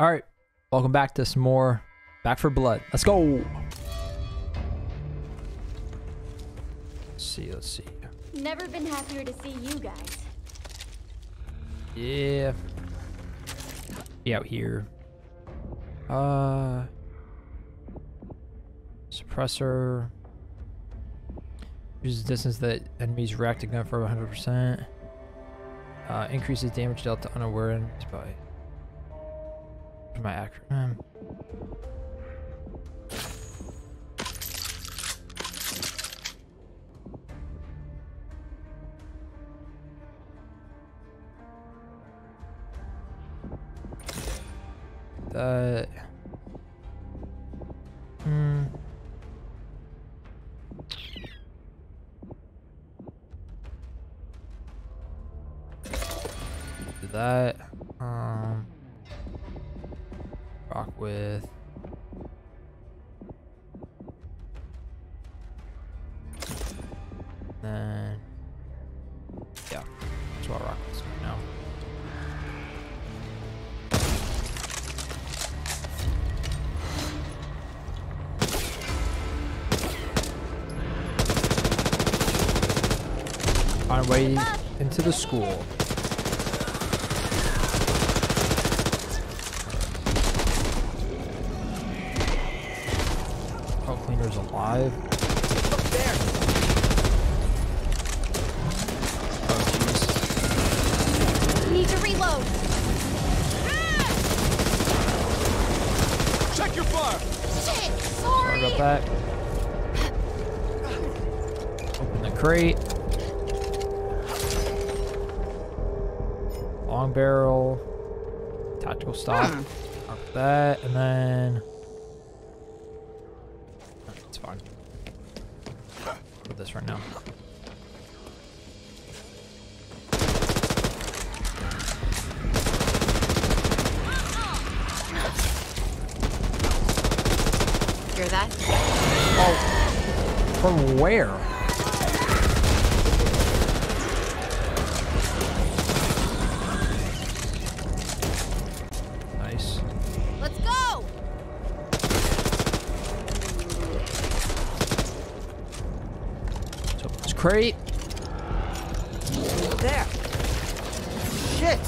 All right, welcome back to some more Back 4 Blood. Let's go. Let's see, let's see. Never been happier to see you guys. Yeah. Be out here. Uh. Suppressor. Uses distance that enemies react to gun for 100%. Uh, increases damage dealt to unawareness by. My acronym. That. Way into the school. Crate. There. Shit.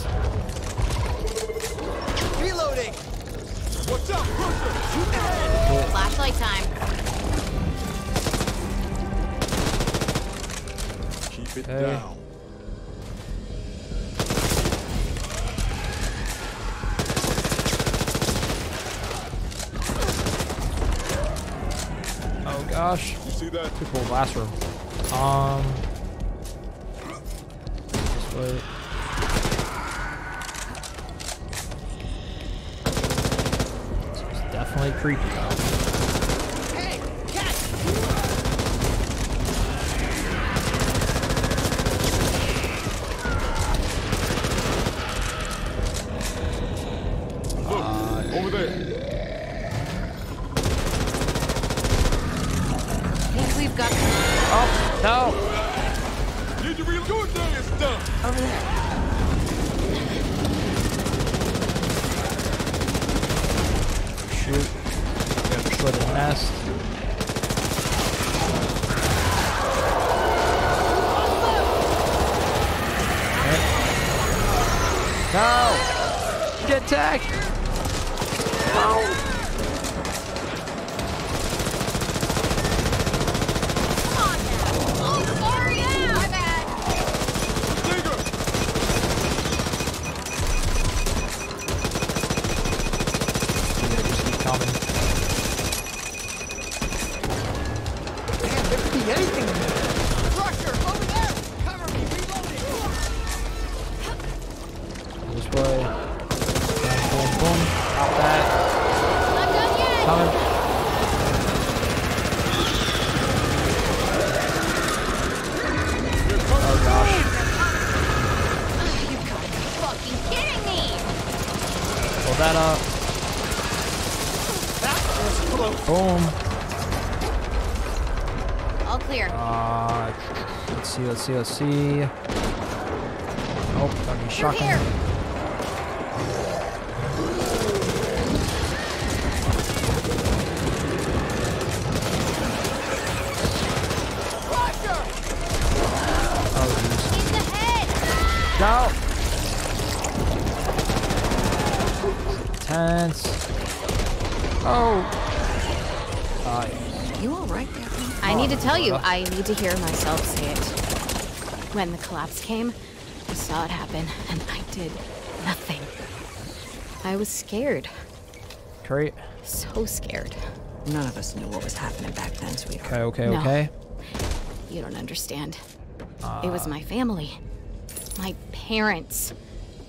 Reloading. Watch out, Crusher! Flashlight time. Keep it Hey. down. Oh gosh. You see that? Cool. Last room. Um. This way. This was definitely creepy though. Hey, catch. Look, over there. Think we've got. Oh no! Need to reload. Your day is done. Shoot. Gotta destroy the nest. Uh, let's see, let's see, let's see. Nope, got me shotgun. Out. Tense. Oh. Uh, you all right? I need to tell you, I need to hear myself say it. When the collapse came, I saw it happen, and I did nothing. I was scared. great. So scared. None of us knew what was happening back then, sweetheart. Okay, okay, No. okay. You don't understand. it was my family. My parents.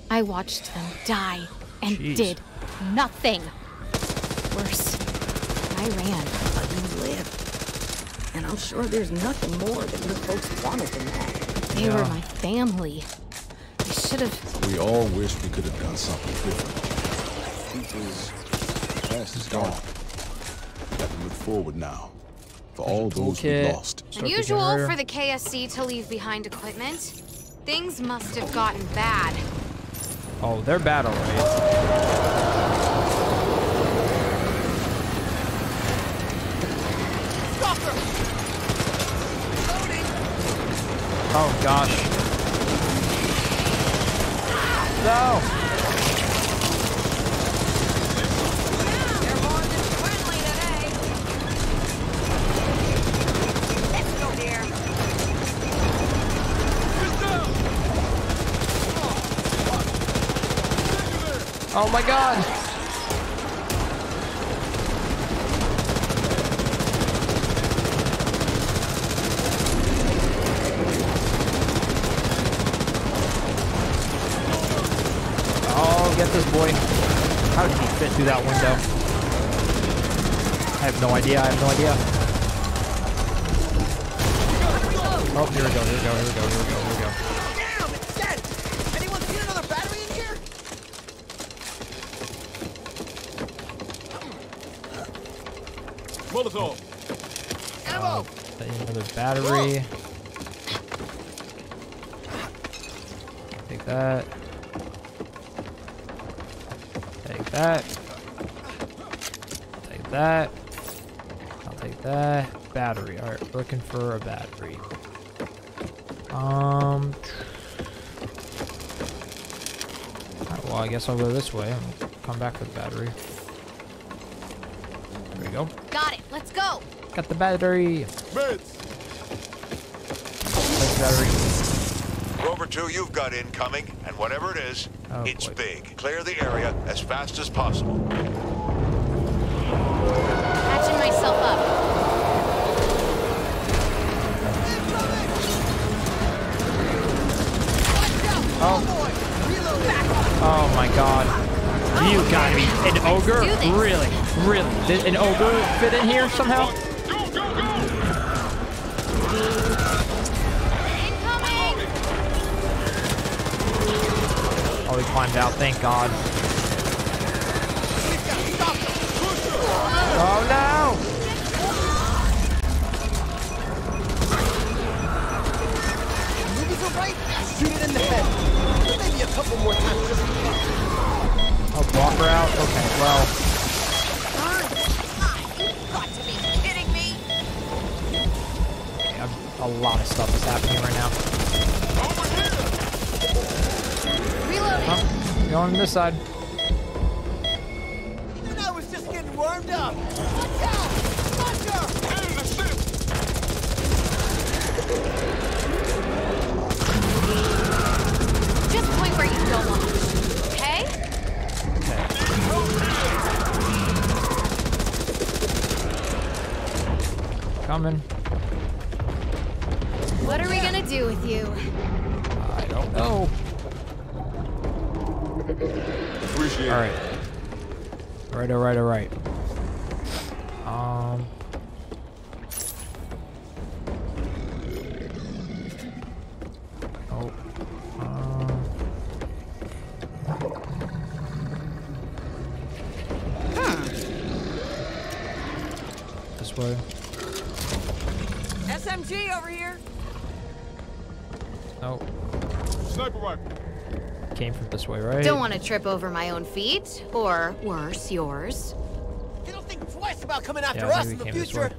I watched them die and Jeez. did nothing. Worse, I ran. But you lived. And I'm sure there's nothing more that you folks wanted than that. They were Yeah. my family. I should have. We all wish we could have done something different. Because the past is gone. We got to look forward now. For all those we Toolkit. lost. Circuit Unusual for the KSC to leave behind equipment. Things must have gotten bad. Oh, they're bad already. Oh gosh. No. Oh my god. Oh, get this boy. How did he fit through that window? I have no idea. I have no idea. Oh, here we go. Here we go. Here we go. Here we go. Here we go. Damn, it's dead! Anyone seen another battery in here? Molotov! Ammo! Uh, another battery. Take that. Take that. I'll take that. I'll take that. Battery. Alright, looking for a battery. Um. alright, well, I guess I'll go this way and come back with battery. There we go. Got it. Let's go. Got the battery. Meds! Place battery. Rover 2, you've got incoming, and whatever it is, Oh, it's boy. big. Clear the area as fast as possible. Patching myself up. Oh. Oh my god. You gotta be an ogre? Really? Really? Did an ogre fit in here somehow? Oh, he climbed out, thank god. Side. This way. SMG over here! Oh, Sniper rifle. came from this way, right? Don't want to trip over my own feet, or worse, yours. They don't think twice about coming after Yeah, us in the we came this future.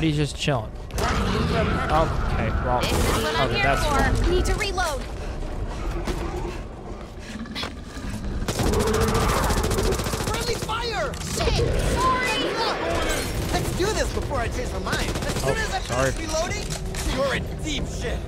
Yay, buddy's just chilling. Okay, well, This is what I'm okay, that's for. Need to reload. Friendly fire! Shit. Sorry. Let's do this before I change my mind. As soon Oh, as I finish reloading, you're in deep shit.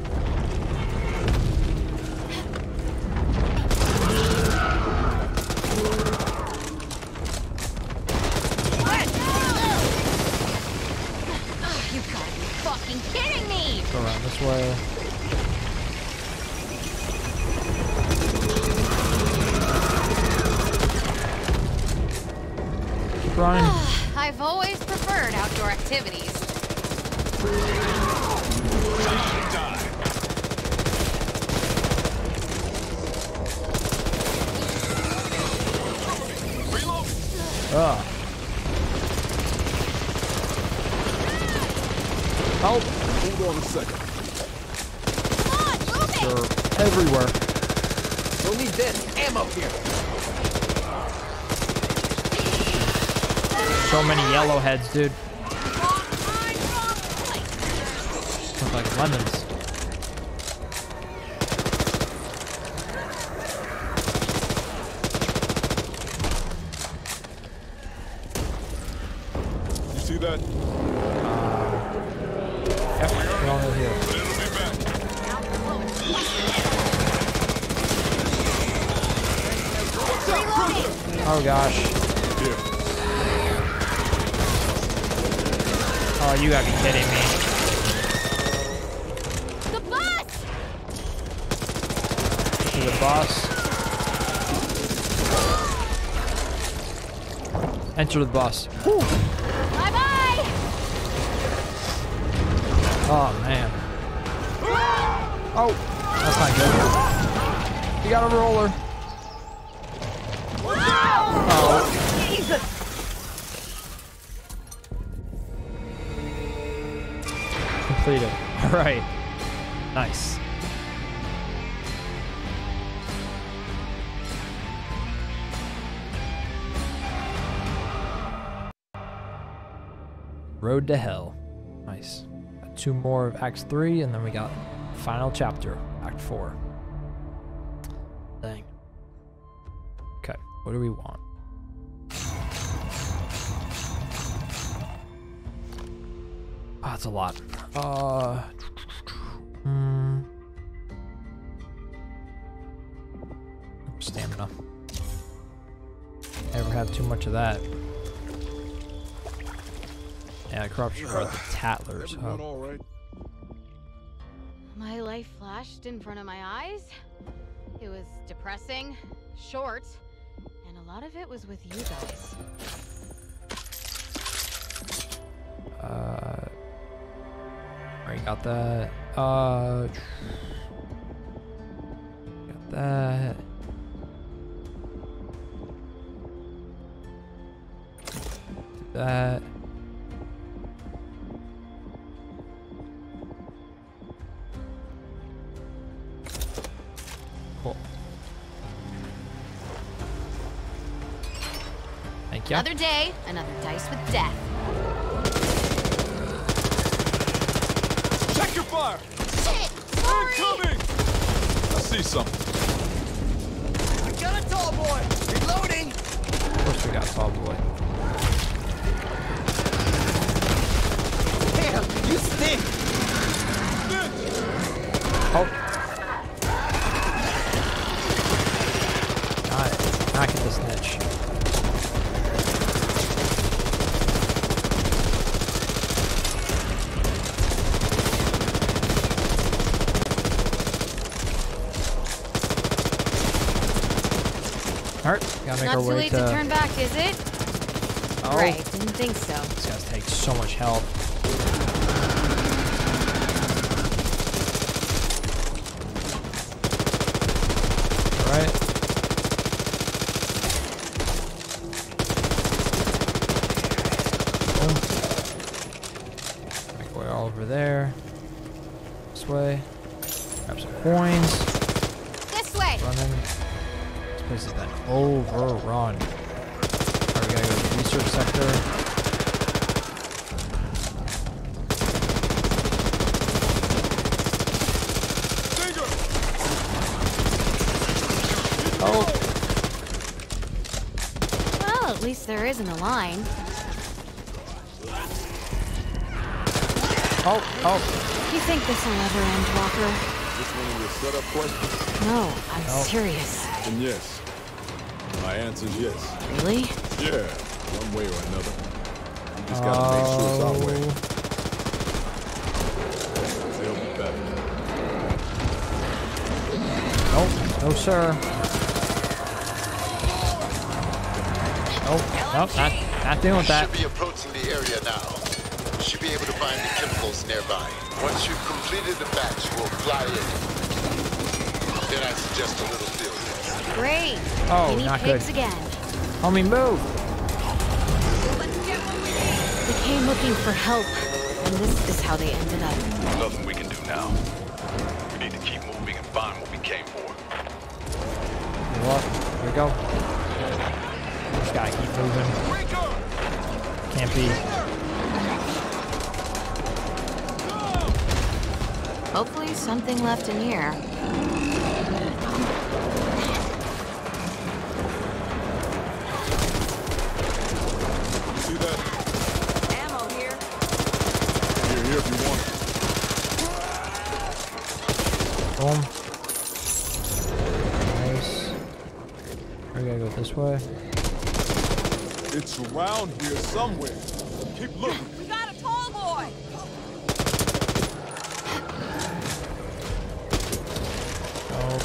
Dude. Wrong time, wrong place. Look like lemons. You see that? Uh, yep, we're on over here. It'll be back. Oh gosh. Here. Oh, you gotta be kidding me. The. To the boss. Enter the bus. Bye bye. Oh man. Oh, that's not good. You got a roller. Completed. All right. Nice. Road to Hell. Nice. Got two more of Act 3, and then we got final chapter, Act 4. Dang. Okay, what do we want? Ah, oh, that's a lot. Uh. Hmm. Stamina. Never have too much of that. Yeah, corruption are the tattlers. Everyone all right? My life flashed in front of my eyes. It was depressing, short, and a lot of it was with you guys. Got that. Uh, got that. Did that. Cool. Thank you. Another day, another dice with death. Check your fire! Shit! Sorry! Incoming! I see something. I got a tall boy. Reloading. Of course we got Tall Boy. Damn, you stink. Oh. Got it. Knock at this niche. Alright, gotta make Not too late to. to turn back, is it? oh, Right, didn't think so. These guys take so much health. Alright. Boom. over there. This way. Grab some coins. This way. Running. This place has been overrun. Alright, we gotta go to the research sector. Oh, Well, at least there isn't a line. Oh, oh. You think this will ever end, Walker? Which one of your setup questions? No, I'm No. serious. Then yes. My answer is yes. Really? Yeah, one way or another. You just gotta make sure it's our way. They'll be better. Nope, no sir. Nope, nope, not, not dealing with that. Should be approaching the area now. Should be able to find the chemicals nearby. Once you've completed the batch, we'll fly in. Then I suggest a little field test. Great. Oh, Guinea not good. pigs again. Homie, move! They came looking for help, and this is how they ended up. Nothing we can do now. We need to keep moving and find what we came for. You know what? Here we go. Just gotta keep moving. Can't be. Hopefully something left in here. See that? Ammo here. Here, here if you want. Boom. Nice. We gotta go this way. It's around here somewhere. Keep looking. We got a tall boy. Oh.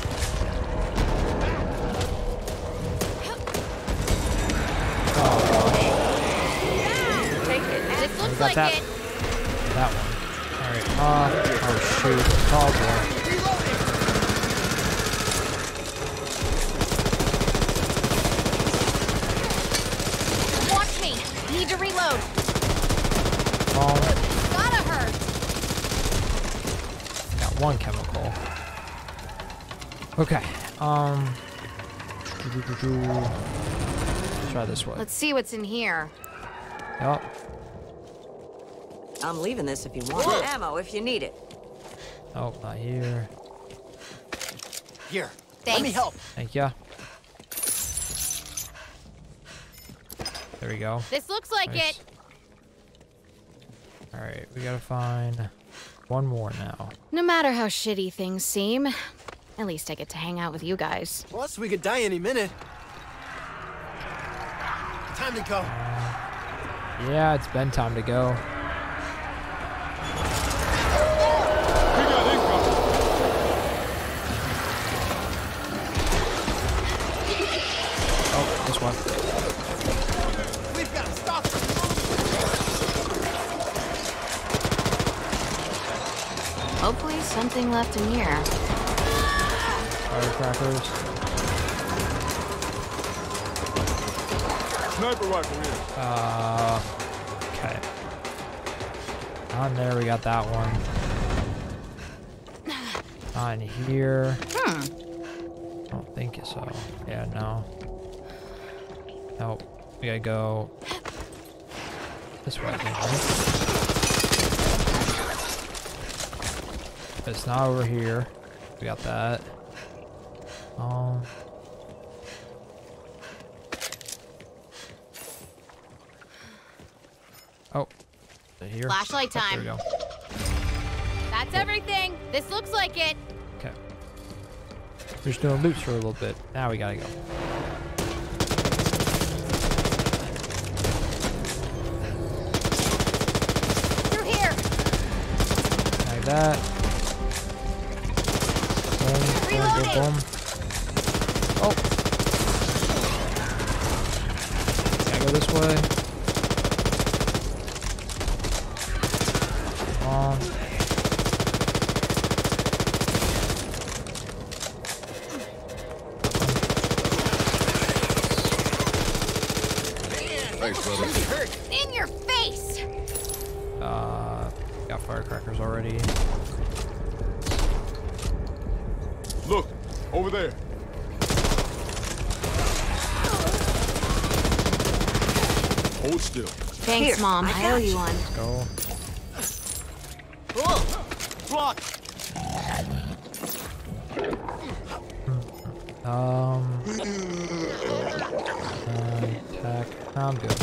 This looks got like that. it. That one. Alright. Uh, oh shoot. Tall boy. Watch me. Need to reload. Oh, Gotta hurt. got one chemical. Okay. Um. Let's try this way. Let's see what's in here. Yup. I'm leaving this if you want it. Ammo if you need it. Oh, not here. Here. Let me help. Thank ya. There we go. This looks like Nice. it. Alright, we gotta find one more now. No matter how shitty things seem, at least I get to hang out with you guys. Plus, we could die any minute. Time to go. Yeah, it's been time to go. We got income. Oh, this one. We've got to stop. Hopefully something left in here. Firecrackers. Sniper rifle here. Uh, okay. On there, we got that one. On here. Hmm. I don't think so. Yeah, no. Nope. We gotta go this way, right? It's not over here. We got that. Um. Oh. Is it here? Flashlight Oh, time. There we go. That's everything. This looks like it. Okay. We're just doing loops for a little bit. Now we gotta go. Through here. Like that. Boom, boom, Reloading. boom, boom. Oh. Gotta go this way. Um. Thanks, brother. In your face. Uh. Got firecrackers already. Look, over there. Hold still. Thanks, Here, Mom. I I, owe got you you. one. Go. Oh, block. Um. uh, attack. No, I'm good.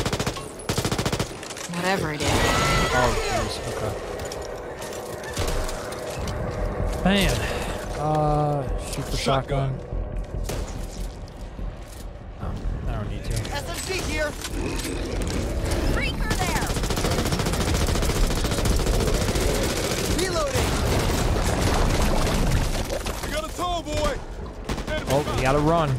Whatever it is. Oh, jeez. Okay. Man. Uh, shoot the shotgun. Shotgun. Oh, I don't need to. SMG here. Freaker there! Reloading. We got a tall boy. Enemy Oh, we gotta run.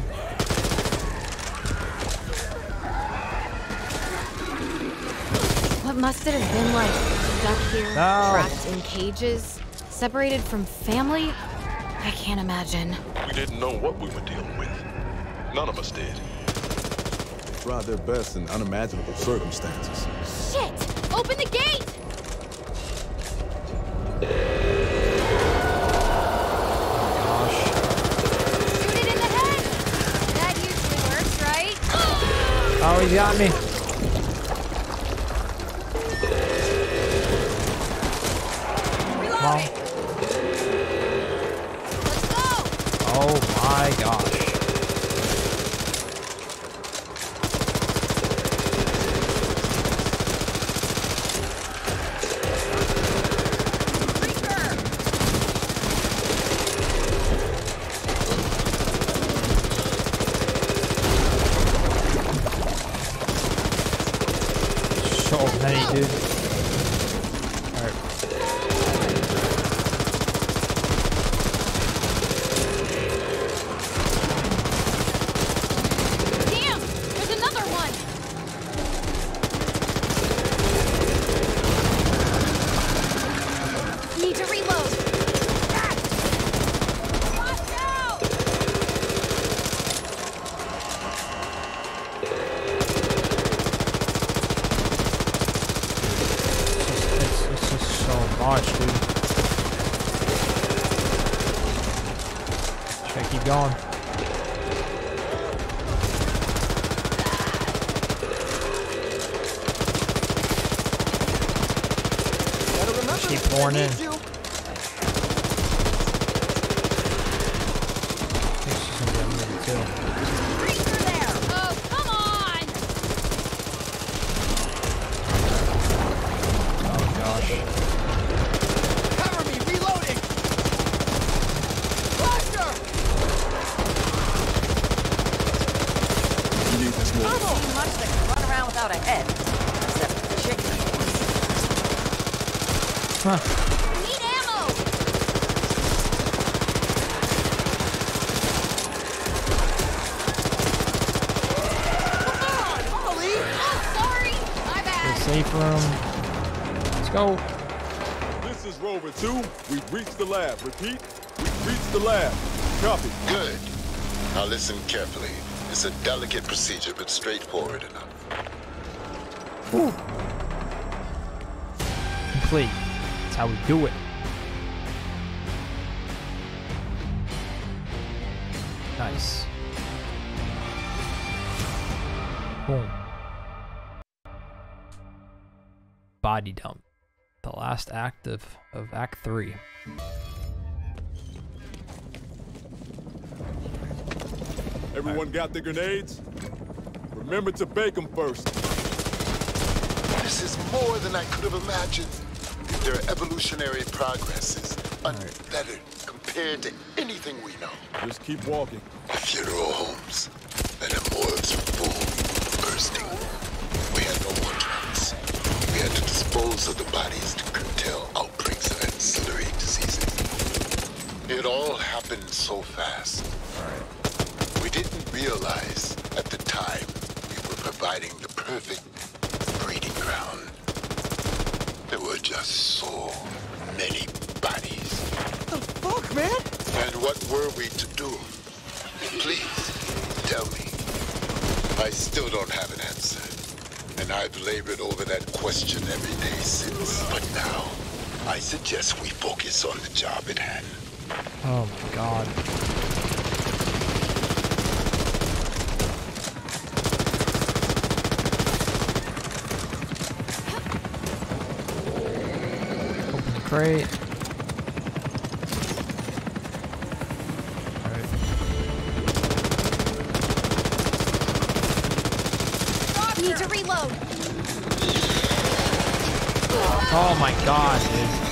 What must it have been like? Stuck here, No. trapped in cages, separated from family? I can't imagine. We didn't know what we were dealing with. None of us did. Tried their best in unimaginable circumstances. Shit! Open the gate! Got me. We've reached the lab. Repeat, we've reached the lab. Copy. Good. Now listen carefully. It's a delicate procedure, but straightforward enough. Complete. That's how we do it. Of, of Act 3. Everyone got their grenades? Remember to bake them first. This is more than I could have imagined. Their evolutionary progress is unfettered compared to anything we know. Just keep walking. Funeral homes and the morgues were full, bursting. We had no more drugs. We had to dispose of the bodies to It all happened so fast. We didn't realize at the time we were providing the perfect breeding ground. There were just so many bodies. The fuck, man? And what were we to do? Please, tell me. I still don't have an answer. And I've labored over that question every day since. But now, I suggest we focus on the job at hand. Oh my god. Open the crate. Need to reload. Oh my god, dude.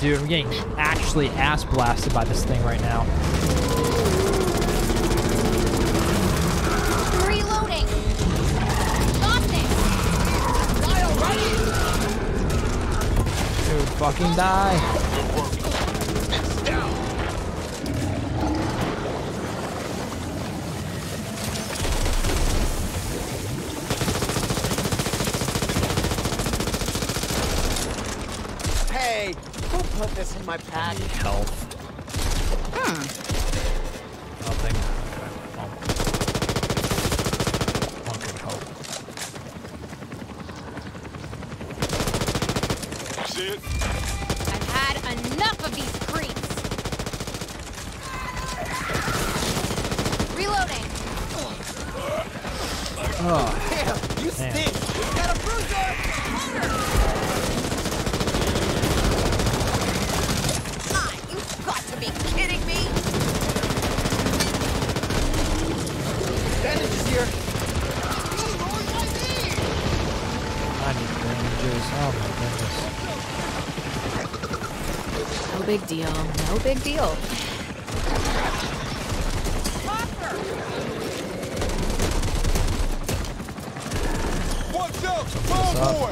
dude. I'm getting actually ass blasted by this thing right now. Reloading. Got this. Die already. Dude, fucking die. health. big deal. No big deal. Watch out! Fall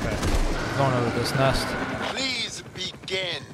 okay. Going over this nest. Please begin.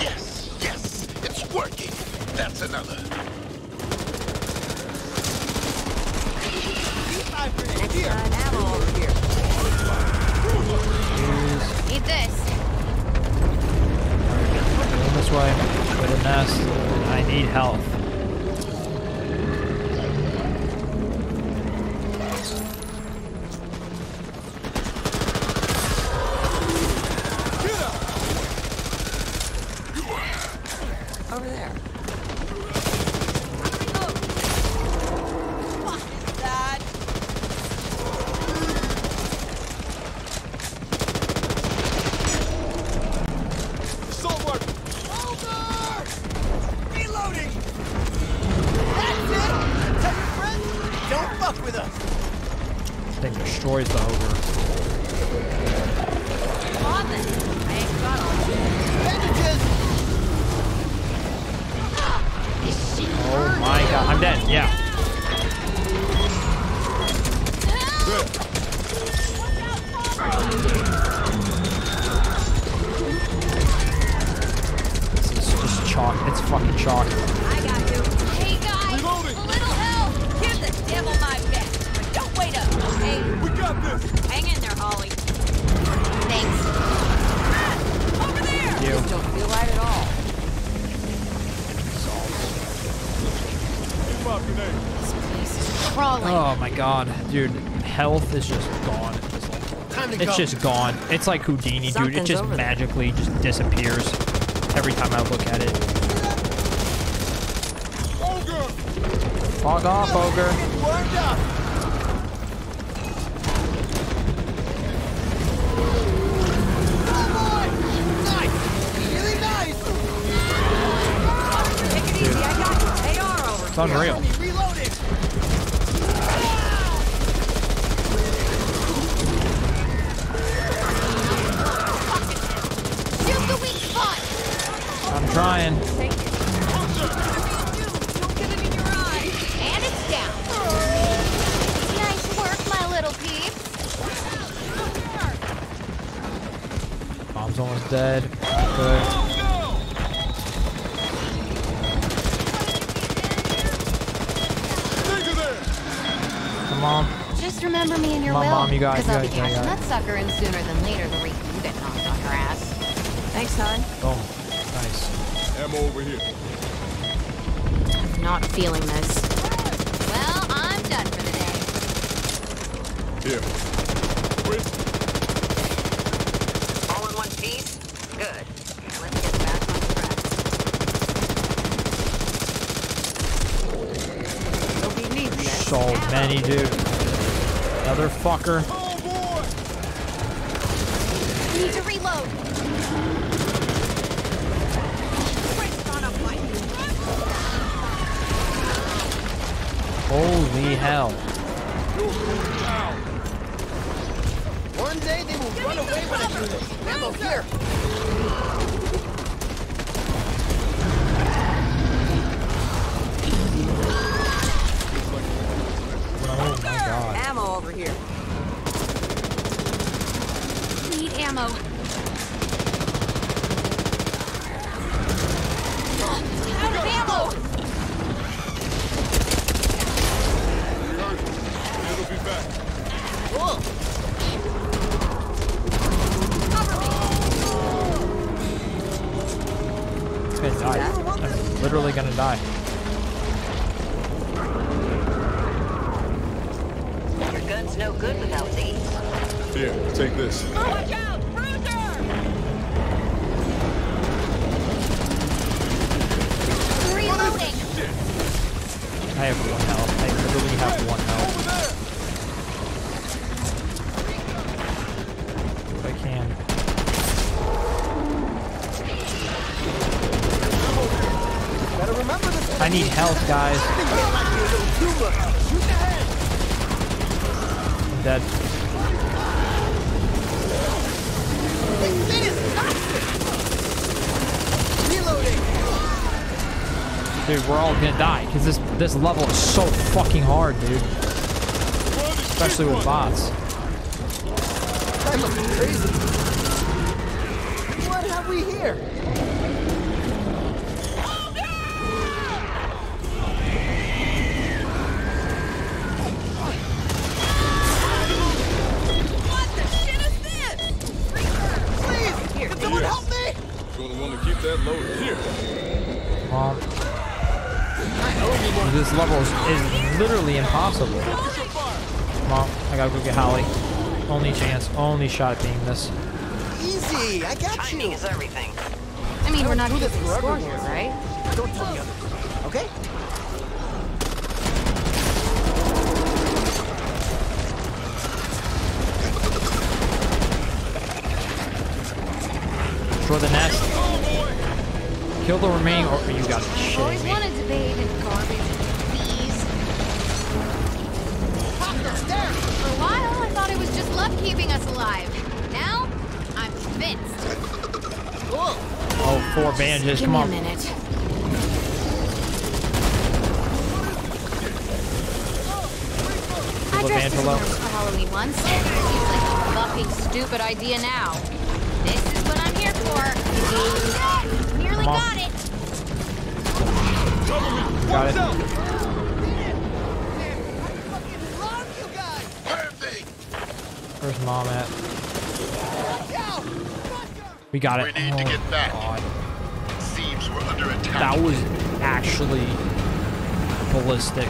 Yes, yes, it's working. That's another. Eat this. That's why, way. A mess. I need health. Is just gone. at this level. Time to It's go. just gone. It's like Houdini, dude. It just over there. magically just disappears every time I look at it. Ogre! Fog off, ogre. Getting warmed up. Oh boy! Nice. Really nice. Take it easy. I got you. AR over. It's unreal. Cover me, Reloading. Shoot the weak spot. I'm trying. Take it. Don't get it in your eye. And it's down. Nice work, my little peeps. Mom's almost dead. Good. Take her there! Come on. Just remember me in your Come on, will. Mom, you got it, Because you I'll be got it, you catching got that sucker, and sooner than later, the reason you get knocked on your ass. Thanks, hon. Boom. Nice. Ammo over here. I'm not feeling this. Well, I'm done for the day. Here. Chris, All in one piece? Good. Now let's get back on track. Don't be needing this. So many, dude. Another fucker. Oh boy! Need to reload. Holy hell. One day they will run away when I do. Ammo here. God. Ammo over here. Need ammo. I have one health. I literally have one health. Do I can. I need health, guys. This game Dude, we're all gonna die because this this level is so fucking hard, dude. Especially with bots. Crazy. What have we here? Get Holly. Only chance, only shot at being this. Easy, I got Timing you. is everything. I mean, we're not do this keeping score everyone. here, right? Don't tell the others, okay? Destroy the nest. Kill the remaining. Oh, you got to be Always wanted to bathe in garbage. Thought it was just luck keeping us alive. Now, I'm convinced. Cool. Oh, four bandages. Give Come me on. a minute. I Little dressed as a Angelo. nurse for Halloween once. Seems like a fucking stupid idea now. This is what I'm here for. Oh, Nearly got it. Got it. Where's mom at? We got it. We need to Oh, get back. God. Seems we're under attack. That was actually ballistic.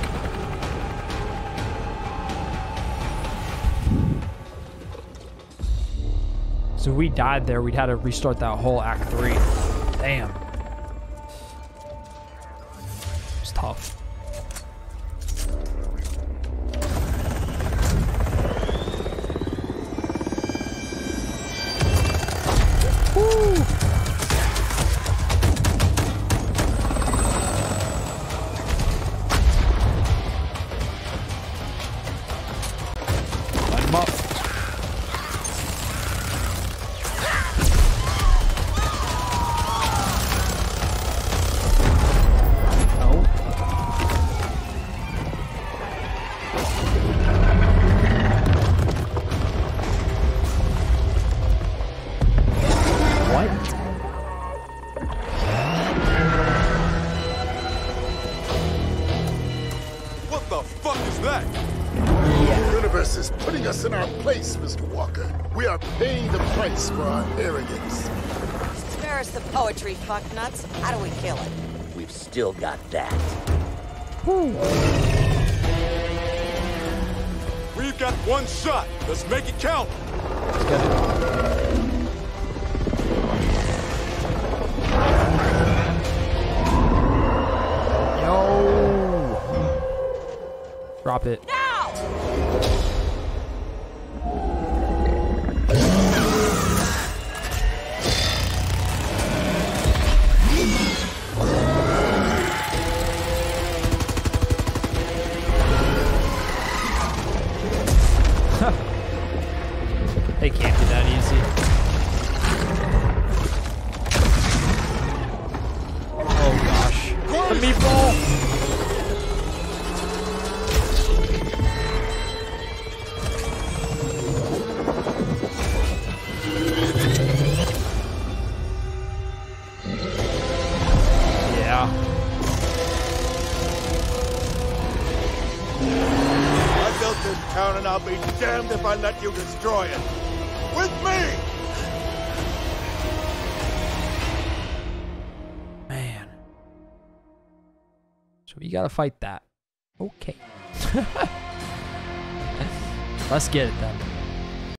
So if we died there, we'd had to restart that whole Act 3. Damn. It's tough. Let's make it. Yo! Drop it. You destroy it. With me! Man. So we gotta fight that. Okay. Let's get it then.